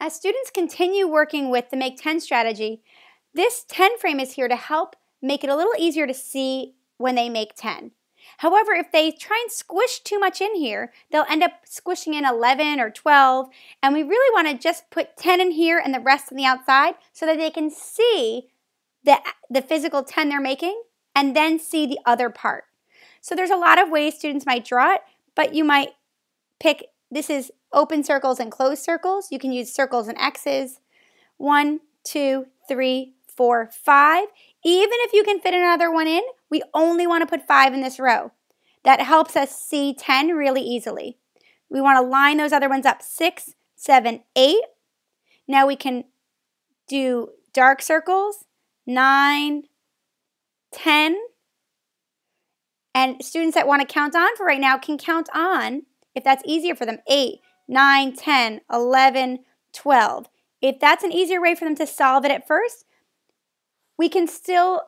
As students continue working with the Make 10 strategy, this 10 frame is here to help make it a little easier to see when they make 10. However, if they try and squish too much in here, they'll end up squishing in 11 or 12, and we really want to just put 10 in here and the rest on the outside so that they can see the, the physical 10 they're making and then see the other part. So there's a lot of ways students might draw it, but you might pick, this is open circles and closed circles. You can use circles and X's. One, two, three, four, five. Even if you can fit another one in, we only want to put five in this row. That helps us see 10 really easily. We want to line those other ones up, six, seven, eight. Now we can do dark circles, nine, 10. And students that want to count on for right now can count on, if that's easier for them, 8, 9, 10, 11, 12. If that's an easier way for them to solve it at first, we can still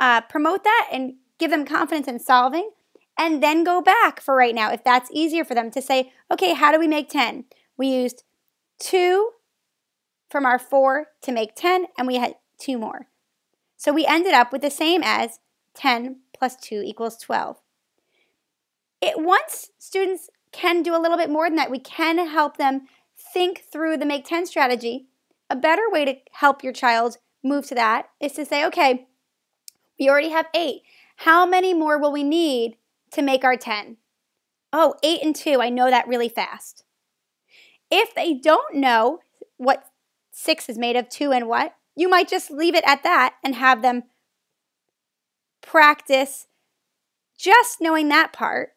uh, promote that and give them confidence in solving and then go back for right now if that's easier for them to say, okay, how do we make 10? We used 2 from our 4 to make 10 and we had 2 more. So we ended up with the same as 10 plus 2 equals 12. It, once students can do a little bit more than that, we can help them think through the Make 10 strategy. A better way to help your child move to that is to say, okay, we already have 8. How many more will we need to make our 10? Oh, 8 and 2, I know that really fast. If they don't know what 6 is made of, 2 and what, you might just leave it at that and have them practice just knowing that part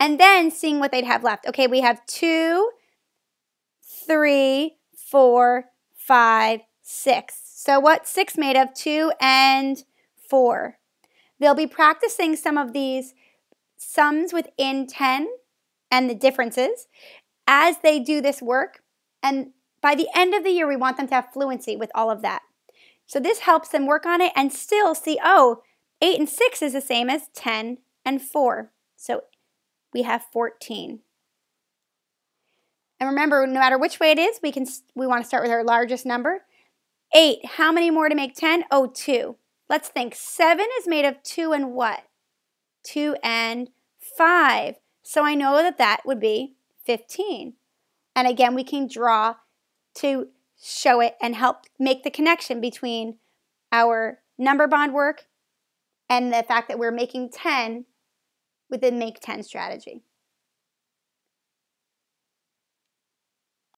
and then seeing what they'd have left. Okay, we have two, three, four, five, six. So what's six made of? Two and four. They'll be practicing some of these sums within 10 and the differences as they do this work. And by the end of the year, we want them to have fluency with all of that. So this helps them work on it and still see, oh, 8 and 6 is the same as 10 and 4. So we have 14. And remember, no matter which way it is, we can we want to start with our largest number. 8. How many more to make 10? Oh, 2. Let's think. 7 is made of 2 and what? 2 and 5. So I know that that would be 15. And again, we can draw to show it and help make the connection between our number bond work and the fact that we're making 10 with the make 10 strategy.